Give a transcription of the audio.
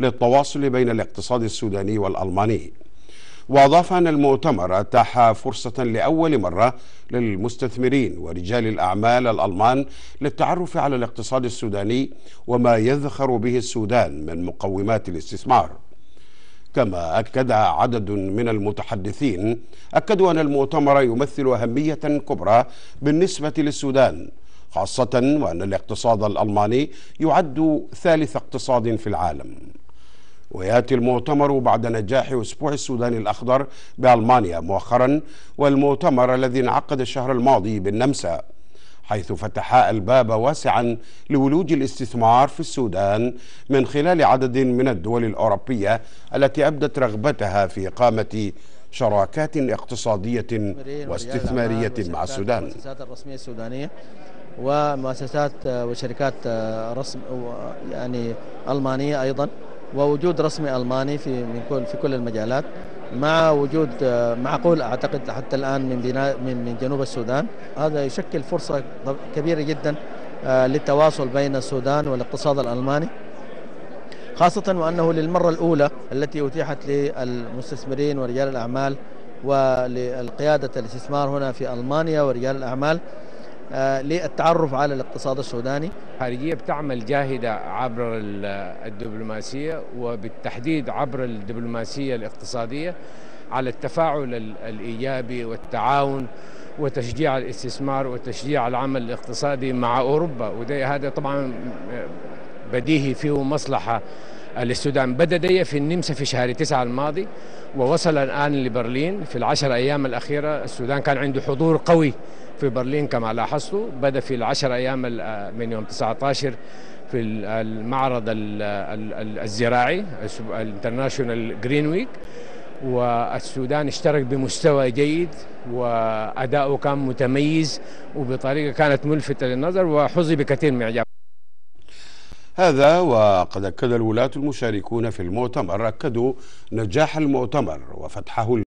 للتواصل بين الاقتصاد السوداني والألماني. وأضاف أن المؤتمر أتاح فرصة لأول مرة للمستثمرين ورجال الأعمال الألمان للتعرف على الاقتصاد السوداني وما يذخر به السودان من مقومات الاستثمار. كما أكد عدد من المتحدثين أكدوا أن المؤتمر يمثل أهمية كبرى بالنسبة للسودان خاصة وأن الاقتصاد الألماني يعد ثالث اقتصاد في العالم. وياتي المؤتمر بعد نجاح أسبوع السودان الأخضر بألمانيا مؤخرا والمؤتمر الذي انعقد الشهر الماضي بالنمسا حيث فتح الباب واسعا لولوج الاستثمار في السودان من خلال عدد من الدول الأوروبية التي أبدت رغبتها في إقامة شراكات اقتصادية واستثمارية مع السودان. الرسمية السودانية ومؤسسات وشركات رسم يعني ألمانية أيضا ووجود رسمي ألماني في من كل في كل المجالات مع وجود معقول أعتقد حتى الآن من بناء من من جنوب السودان. هذا يشكل فرصة كبيرة جدا للتواصل بين السودان والاقتصاد الألماني خاصة وأنه للمرة الأولى التي أتيحت للمستثمرين ورجال الأعمال وللقيادة الاستثمار هنا في ألمانيا ورجال الأعمال. للتعرف على الاقتصاد السوداني. الخارجية بتعمل جاهدة عبر الدبلوماسية وبالتحديد عبر الدبلوماسية الاقتصادية على التفاعل الإيجابي والتعاون وتشجيع الاستثمار وتشجيع العمل الاقتصادي مع أوروبا. وده هذا طبعا بديهي فيه مصلحة للسودان بدأ دي في النمسا في شهر تسعة الماضي ووصل الآن لبرلين في العشر أيام الأخيرة. السودان كان عنده حضور قوي في برلين كما لاحظتوا. بدأ في العشر أيام من يوم 19 في المعرض الزراعي ال International Green Week. والسودان اشترك بمستوى جيد وأداؤه كان متميز وبطريقة كانت ملفته للنظر وحظي بكثير من إعجاب. هذا وقد أكد الولاة المشاركون في المؤتمر أكدوا نجاح المؤتمر وفتحه